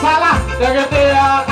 salah. Yang tidak.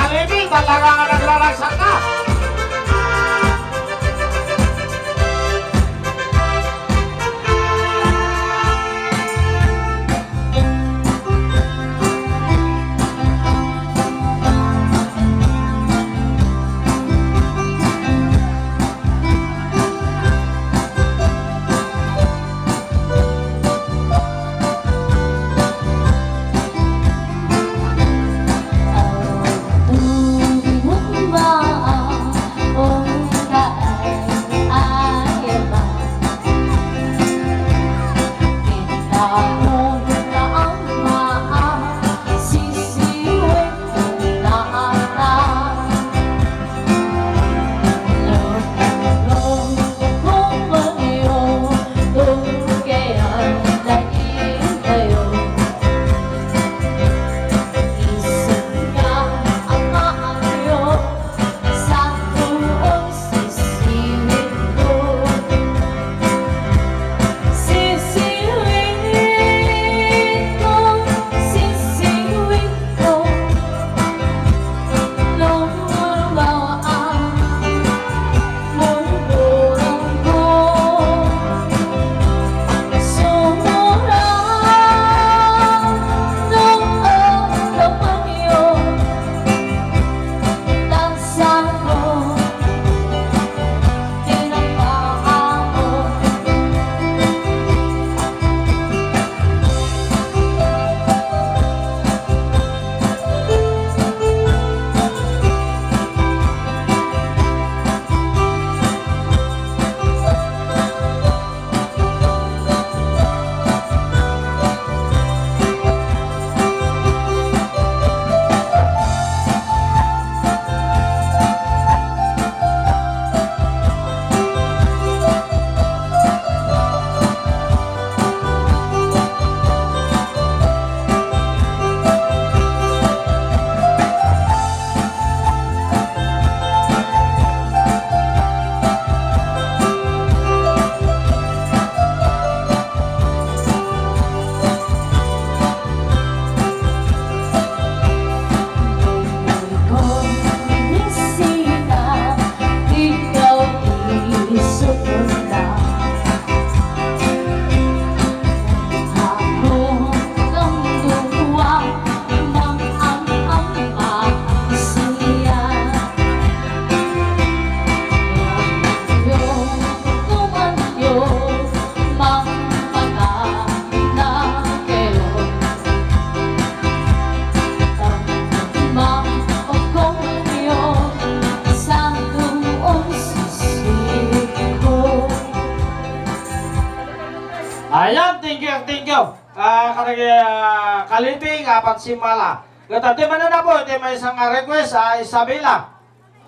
thank you, thank you. Ah, kanag uh, ah, apat simala. Gata di man na po iti may isang request sa uh, Isabela.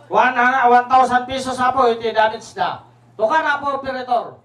1,000 ah, pesos na po iti damage na. Tuka na po operator.